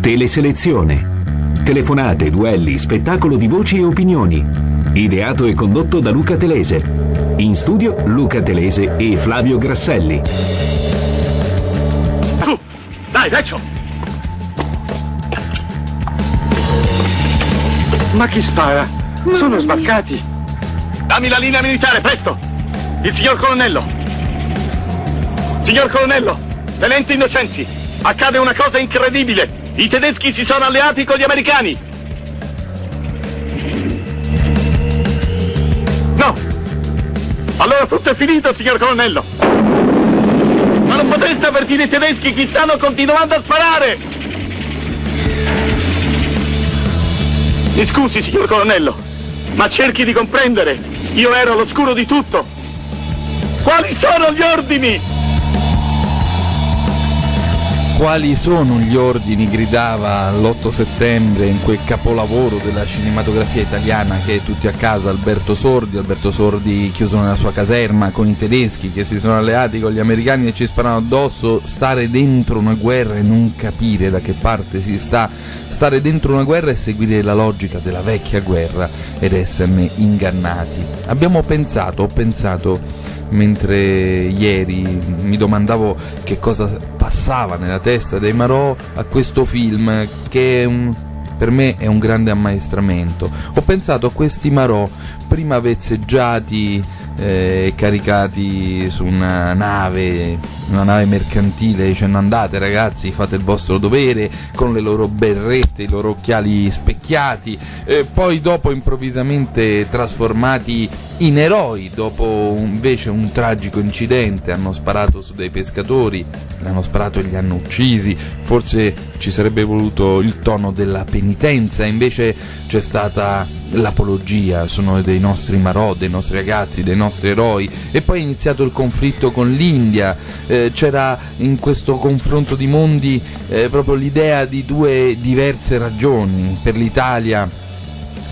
Teleselezione. Telefonate, duelli, spettacolo di voci e opinioni. Ideato e condotto da Luca Telese. In studio Luca Telese e Flavio Grasselli. Tu, dai, vecchio! Ma chi spara? Sono sbarcati. Dammi la linea militare, presto! Il signor colonnello! Signor colonnello, tenente Innocenzi, accade una cosa incredibile! I tedeschi si sono alleati con gli americani! No! Allora tutto è finito, signor colonnello! Ma non potreste avvertire i tedeschi che stanno continuando a sparare! Mi scusi, signor colonnello, ma cerchi di comprendere. Io ero all'oscuro di tutto. Quali sono gli ordini? Quali sono gli ordini? gridava l'8 settembre in quel capolavoro della cinematografia italiana che è tutti a casa Alberto Sordi, Alberto Sordi chiuso nella sua caserma con i tedeschi che si sono alleati con gli americani e ci sparano addosso, stare dentro una guerra e non capire da che parte si sta, stare dentro una guerra e seguire la logica della vecchia guerra ed esserne ingannati. Abbiamo pensato, ho pensato mentre ieri mi domandavo che cosa passava nella testa dei Marò a questo film che un, per me è un grande ammaestramento. Ho pensato a questi Marò prima vezzeggiati eh, caricati su una nave, una nave mercantile, dicendo andate ragazzi, fate il vostro dovere, con le loro berrette, i loro occhiali specchiati, eh, poi dopo improvvisamente trasformati in eroi, dopo invece un tragico incidente, hanno sparato su dei pescatori, li hanno sparato e li hanno uccisi, forse ci sarebbe voluto il tono della penitenza, invece c'è stata l'apologia, sono dei nostri marò, dei nostri ragazzi, dei nostri eroi. E poi è iniziato il conflitto con l'India, eh, c'era in questo confronto di mondi eh, proprio l'idea di due diverse ragioni. Per l'Italia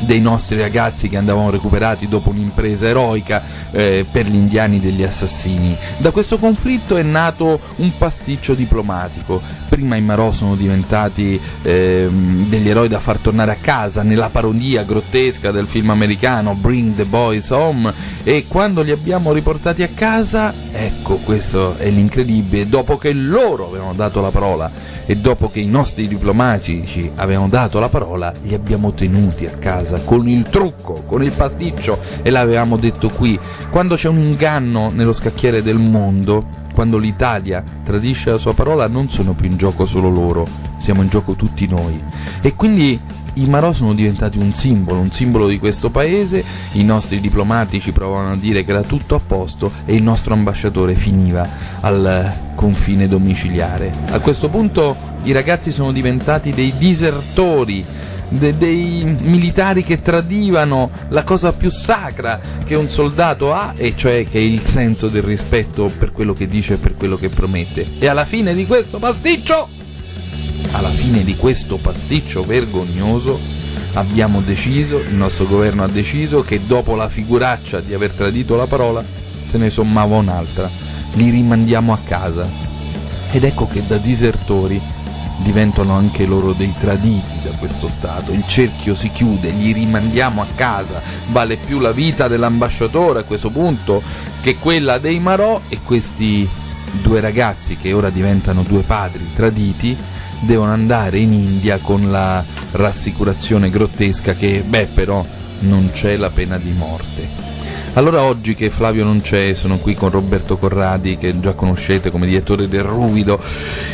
dei nostri ragazzi che andavano recuperati dopo un'impresa eroica eh, per gli indiani degli assassini. Da questo conflitto è nato un pasticcio diplomatico. Prima i Marò sono diventati eh, degli eroi da far tornare a casa nella parodia grottesca del film americano Bring the Boys Home e quando li abbiamo riportati a casa, ecco questo è l'incredibile, dopo che loro avevano dato la parola e dopo che i nostri diplomatici avevano dato la parola, li abbiamo tenuti a casa con il trucco, con il pasticcio e l'avevamo detto qui. Quando c'è un inganno nello scacchiere del mondo, quando l'Italia tradisce la sua parola, non sono più in gioco solo loro, siamo in gioco tutti noi. E quindi i Marò sono diventati un simbolo, un simbolo di questo paese, i nostri diplomatici provavano a dire che era tutto a posto e il nostro ambasciatore finiva al confine domiciliare. A questo punto i ragazzi sono diventati dei disertori, de- dei militari che tradivano la cosa più sacra che un soldato ha, e cioè che è il senso del rispetto per quello che dice e per quello che promette. E alla fine di questo pasticcio alla fine di questo pasticcio vergognoso abbiamo deciso, il nostro governo ha deciso che dopo la figuraccia di aver tradito la parola se ne sommava un'altra, li rimandiamo a casa. Ed ecco che da disertori diventano anche loro dei traditi da questo Stato, il cerchio si chiude, li rimandiamo a casa, vale più la vita dell'ambasciatore a questo punto che quella dei Marò. E questi due ragazzi che ora diventano due padri traditi devono andare in India con la rassicurazione grottesca che, beh, però non c'è la pena di morte. Allora oggi che Flavio non c'è, sono qui con Roberto Corradi, che già conoscete come direttore del Ruvido,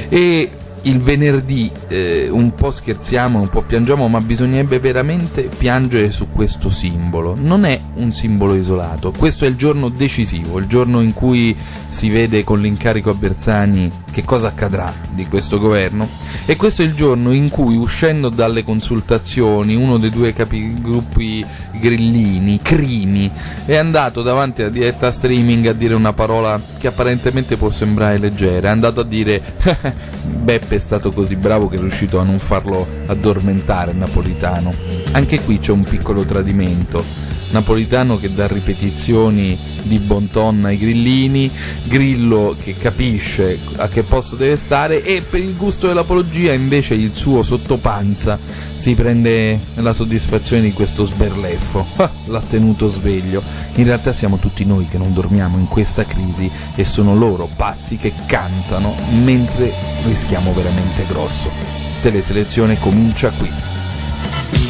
e il venerdì eh, un po' scherziamo, un po' piangiamo, ma bisognerebbe veramente piangere su questo simbolo. Non è un simbolo isolato, questo è il giorno decisivo, il giorno in cui si vede con l'incarico a Bersani che cosa accadrà di questo governo. E questo è il giorno in cui uscendo dalle consultazioni uno dei due capigruppi grillini, Crimi, è andato davanti alla diretta streaming a dire una parola che apparentemente può sembrare leggera, è andato a dire Beppe è stato così bravo che è riuscito a non farlo addormentare napolitano. Anche qui c'è un piccolo tradimento Napolitano che dà ripetizioni di bon ton ai grillini, Grillo che capisce a che posto deve stare e per il gusto dell'apologia invece il suo sottopanza si prende la soddisfazione di questo sberleffo. Ah, l'ha tenuto sveglio. In realtà siamo tutti noi che non dormiamo in questa crisi e sono loro pazzi che cantano mentre rischiamo veramente grosso. Teleselezione comincia qui.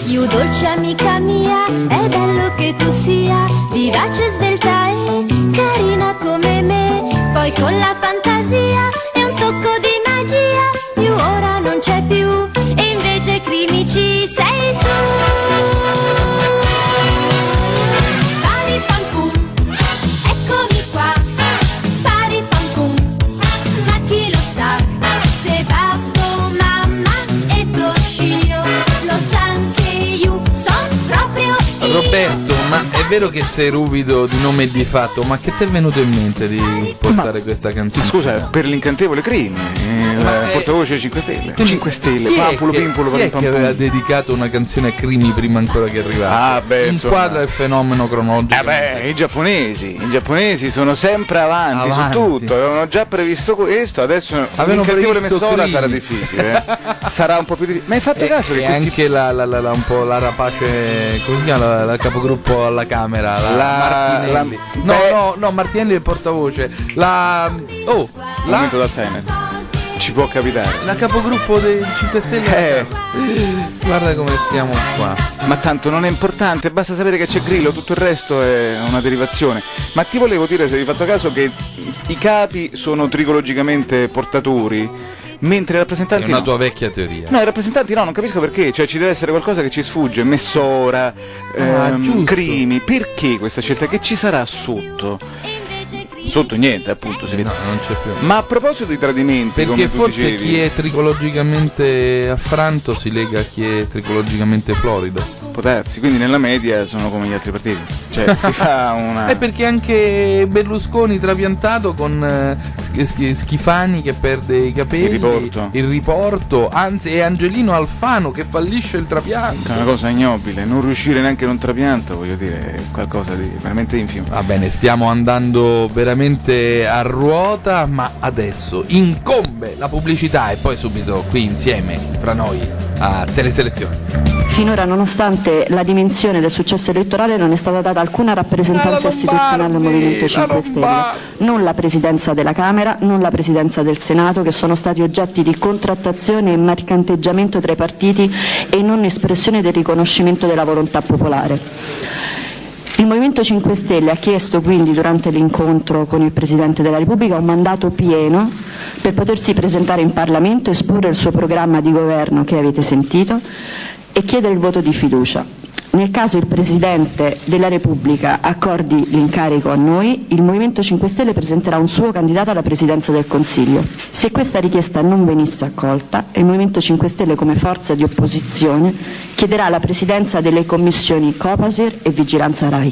Più dolce amica mia, è bello che tu sia vivace, svelta e carina come me. Poi con la fantasia e un tocco di vero che sei ruvido di nome e di fatto, ma che ti è venuto in mente di portare questa canzone? Scusa, per l'incantevole Crimi, il Ma è- portavoce 5 Stelle. Quindi 5 Stelle, che- pimpolo, chi è pam che aveva dedicato una canzone a Crimi prima ancora che arrivasse? Ah, beh, Inquadra il fenomeno cronologico. Eh beh, i giapponesi, i giapponesi sono sempre avanti, Avanti. su tutto, avevano già previsto questo, adesso Avevano l'incantevole Crimi. sarà difficile, eh. sarà un po' più difficile. Ma hai fatto E, caso che questi anche la, la- la- la- un po' la rapace, come si chiama la, la capogruppo alla Camera? La, La- Martinelli. la- no, no, no, Martinelli è il portavoce. La. Oh, la, momento d'Alzheimer ci può capitare. la capogruppo dei 5 Stelle. Eh. Guarda come stiamo qua. Ma tanto non è importante, basta sapere che c'è Grillo, tutto il resto è una derivazione. Ma ti volevo dire se hai fatto caso che i capi sono tricologicamente portatori, mentre i È rappresentanti una no. tua vecchia teoria. No, i rappresentanti no, non capisco perché, cioè ci deve essere qualcosa che ci sfugge, Messora, Ah, ehm, giusto. Crimi, perché questa scelta? Che ci sarà sotto? Sotto niente, appunto, si vede. No, non c'è più. Ma a proposito di tradimenti, Perché forse dicevi, chi è tricologicamente affranto si lega a chi è tricologicamente florido. Può darsi, quindi nella media sono come gli altri partiti. Cioè si fa una È perché anche Berlusconi trapiantato con eh, sch- sch- Schifani che perde i capelli, Il riporto. il riporto, anzi è Angelino Alfano che fallisce il trapianto. È una cosa ignobile, non riuscire neanche in un trapianto, voglio dire, è qualcosa di veramente infimo. Va bene, stiamo andando veramente a ruota, ma adesso incombe la pubblicità e poi subito qui insieme fra noi a Teleselezione. Finora, nonostante la dimensione del successo elettorale, non è stata data alcuna rappresentanza istituzionale al Movimento la 5 Stelle, non la presidenza della Camera, non la presidenza del Senato, che sono stati oggetti di contrattazione e mercanteggiamento tra i partiti e non espressione del riconoscimento della volontà popolare. Il Movimento 5 Stelle ha chiesto quindi durante l'incontro con il Presidente della Repubblica un mandato pieno per potersi presentare in Parlamento, esporre il suo programma di governo che avete sentito e chiedere il voto di fiducia. Nel caso il Presidente della Repubblica accordi l'incarico a noi, il Movimento 5 Stelle presenterà un suo candidato alla Presidenza del Consiglio. Se questa richiesta non venisse accolta, il Movimento 5 Stelle come forza di opposizione chiederà la Presidenza delle commissioni Copasir e Vigilanza RAI.